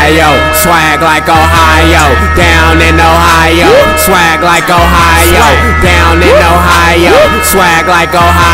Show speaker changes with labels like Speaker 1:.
Speaker 1: Ohio, swag like Ohio, down in Ohio, swag like Ohio, down in Ohio, swag like Ohio.